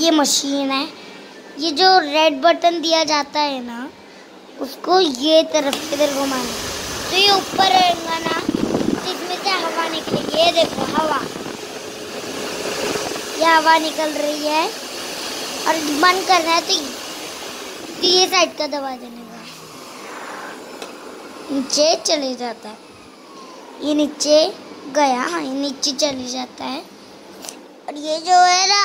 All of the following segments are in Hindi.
ये मशीन है, ये जो रेड बटन दिया जाता है ना, उसको ये तरफ़ इधर घुमाना। तो ये ऊपर रहेगा ना तो इसमें से हवा निकलेगी। ये देखो, हवा। ये हवा निकल रही है, और बंद करना है तो तो ये साइड का दबा देने का नीचे चले जाता है। ये नीचे गया हाँ ये नीचे चले जाता है। और ये जो है ना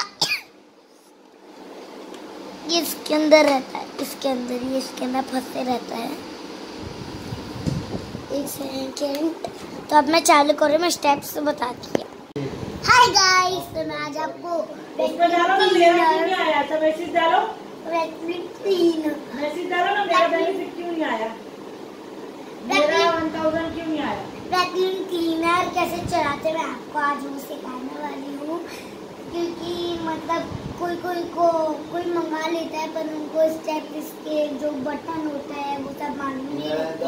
ये इसके अंदर रहता है इसके अंदर ये इसके अंदर फंसे रहता है। एक सेकेंड तो अब मैं चालू करूँ मैं स्टेप्स बताती हूँ। हाय गाइस तो मैं आज आपको उसमें डालो ना मेरा क्यों नहीं आया? था मैसेज डालो। मैसेज डालो ना मेरा बेनिफिट क्यों नहीं आया? मेरा वन थाउज़ेंड क्यों नहीं आया? वैक्यूम क्लीनर कैसे चलाते मैं आपको आज वो सिखाने वाली हूँ। क्योंकि मतलब कोई कोई को कोई मंगा लेता है पर उनको स्टेप इसके जो बटन होता है वो सब मालूम नहीं रहते।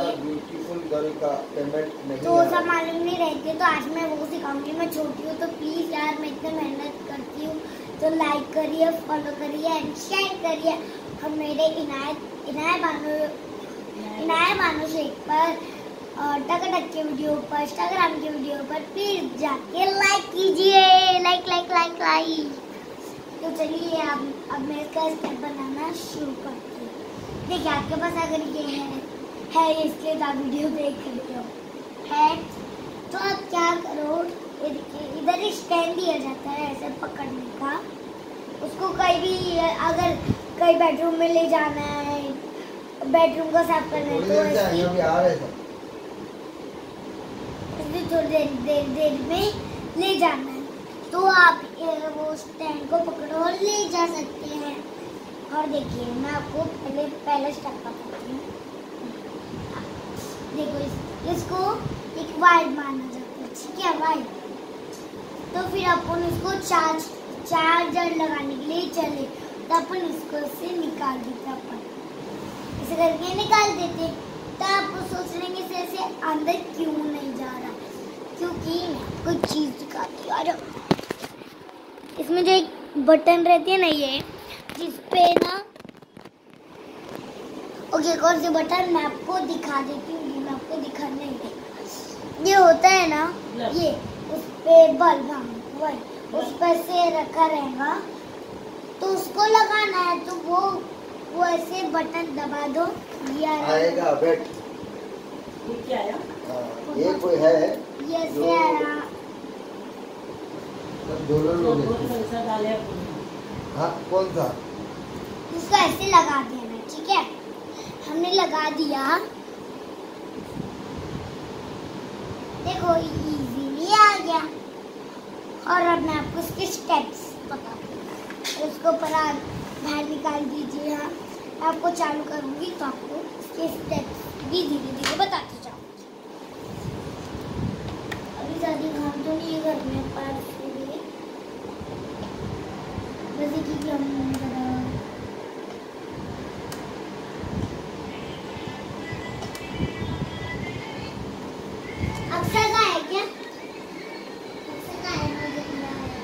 तो वो सब मालूम नहीं रहते तो आज मैं वो सिखाऊँगी। मैं छोटी हूँ तो प्लीज़ यार मैं इतना मेहनत करती हूँ। तो लाइक करिए फॉलो करिए एंड शेयर करिए। और मेरे इनायत इनायत बानो इनायत बानो शेख पर और टक टक के वीडियो पर इंस्टाग्राम के वीडियो पर प्लीज़ जाके लाइक कीजिए। लाइक लाइक लाइक लाइक तो चलिए अब अब मैं इसका स्टेप बनाना शुरू करती हूँ। देखिए आपके पास अगर ये है है इसलिए तो आप वीडियो देख सकते हो। है? तो आप क्या करो ये देखिए इधर एक स्टैंड दिया जाता है ऐसे पकड़ने का। उसको कहीं भी अगर कहीं बेडरूम में ले जाना है बेडरूम को साफ़ करना है तो थोड़ी देर देर देर में ले जाना है तो आप वो स्टैंड को पकड़ो और ले जा सकते हैं। और देखिए मैं आपको पहले पहले स्टेप बताती हूँ। देखो इस, इसको एक वाइड मारना जाता है ठीक है वाइड तो फिर अपन इसको चार्ज चार्जर लगाने के लिए चले। तो अपन इसको से निकाल देते अपन। इसे करके निकाल देते तो आप सोच लेंगे से ऐसे अंदर क्यों नहीं जा रहा? क्योंकि आपको चीज़ दिखाती हूँ। इसमें जो एक बटन रहती है ना ये जिस पे ना ओके कौन सी बटन मैं आपको दिखा देती हूँ मैं आपको दिखा नहीं देगा ये होता है ना ये उस पे बल्ब हाँ वही उस पर से रखा रहेगा। तो उसको लगाना है तो वो वो ऐसे बटन दबा दो ये। आएगा बेट ये क्या आया हाँ, ये कोई है ये ऐसे आ रहा दोनों लोग हैं। कौन सा? इसको ऐसे लगा देना ठीक है? हमने लगा दिया। देखो इजीली आ गया। और अब मैं आपको इसके स्टेप्स बताती हूँ। उसको पर बाहर निकाल दीजिए हाँ। आपको चालू करूँगी तो आपको इसके स्टेप्स भी धीरे धीरे बताती जाऊँगी अभी ज़्यादा काम तो नहीं है घर में पर फिर भी जैसे कि हम ज़रा अक्सर का है क्या अक्सर का है मुझे दिख रहा है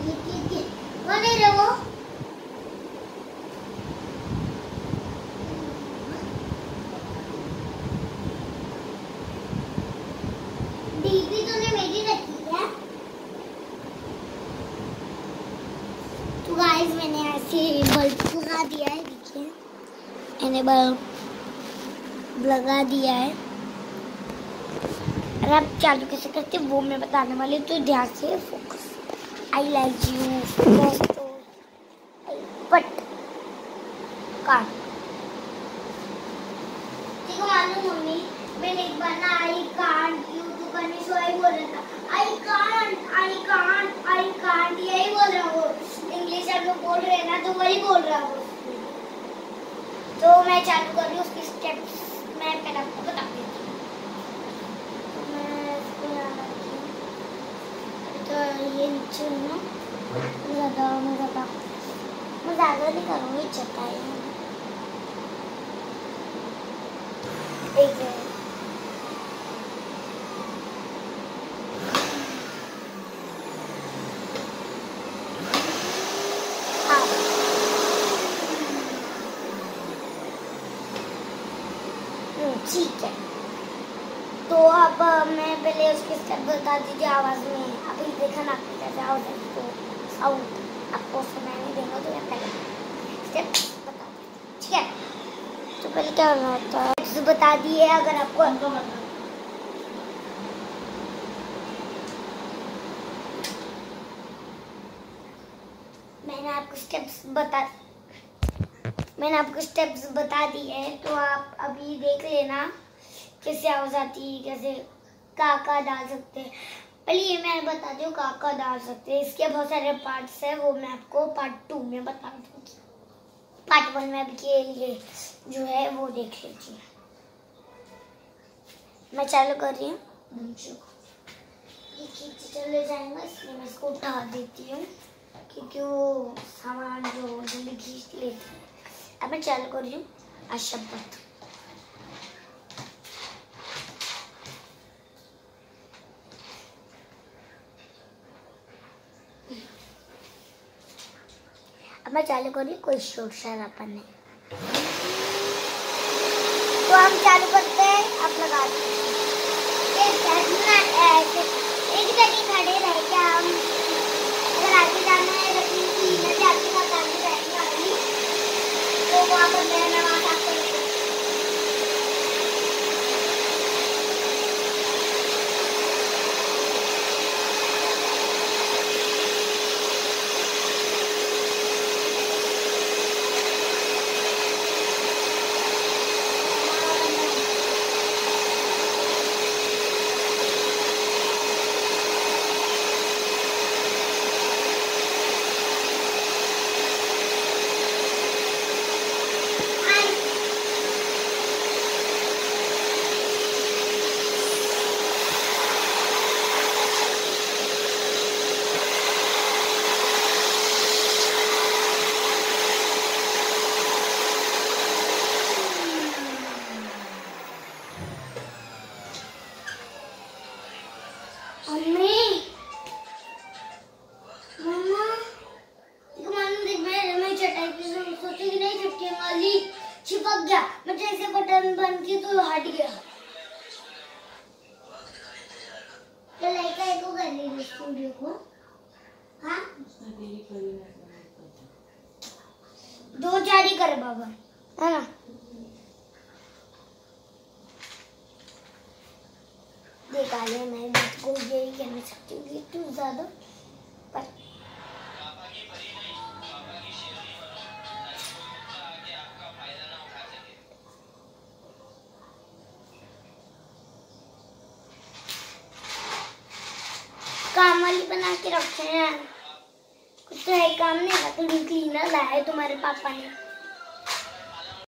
ये ये ये कौन है रे वो डीपी तूने मेरी रखी है तो गाइस मैंने ऐसे बल्ब लगा दिया है, देखिए। मैंने बल्ब लगा दिया है। और आप चालू कैसे करते वो मैं बताने वाली तो ध्यान से focus I like you but mummy, मैंने एक बार ना आई कांट यू तो करने सो आई बोल रहा था I can't I can't I can't यही बोल रहा हूँ। लोग बोल रहे हैं ना तो वही बोल रहा हूँ तो मैं चालू कर रही हूँ, उसकी स्टेप्स मैं पहले आपको बता देती हूँ। तो तो ये नीचे हूँ ज़्यादा, मैं ज़्यादा मैं ज़्यादा नहीं करूँगी, चटाई एक मिनट। ठीक है। तो अब मैं पहले उसके स्टेप बता दीजिए, आवाज़ में। अभी देखा ना आपको कैसे आवाज़ तो साउंड आपको सुनाई नहीं देगा तो मैं पहले स्टेप बता ठीक है? तो पहले क्या होना होता है? बता दिए, अगर आपको मैंने आपको स्टेप्स बता मैंने आपको स्टेप्स बता दिए हैं तो आप अभी देख लेना कैसे आवाज़ आती है, कैसे का का डाल सकते हैं। पहले ये मैं बता दूँ का का डाल सकते हैं। इसके बहुत सारे पार्ट्स हैं, वो मैं आपको पार्ट टू में बता दूँगी। पार्ट वन में अभी के लिए जो है, वो देख लीजिए। मैं चालू कर रही हूँ। ये खींच चले जाएँगे, इसलिए मैं इसको उठा देती हूँ, क्योंकि वो सामान जो जल्दी खींच लेते हैं। रही हूँ। अशब्द अब मैं चालू कर रही कोई शोर शराबा नहीं। तो हम चालू करते हैं, आप लगा दीजिए ये करना ऐसे एक जगह खड़े रह के हम अगर आगे जाना है लेकिन की नदी आपके साथ आगे जाएगी आगे तो वहाँ पर मेरा नाम आ सकते हैं मम्मी मम्मा देखो मानो देख मैं मैं चटाई पे सो- सोची कि नहीं चिपके वाली चिपक गया मैं बटन बंद की तो हट गया। तो लाइका एको कर ली इस वीडियो को। हाँ? दो चार ही कर बाबा। है ना? देखा ले मैं को यही कहना चाहती हूँ कि तू ज़्यादा वाली बना के रखे हैं। कुछ तो है, काम नहीं था तो क्लीनर है तुम्हारे पापा ने।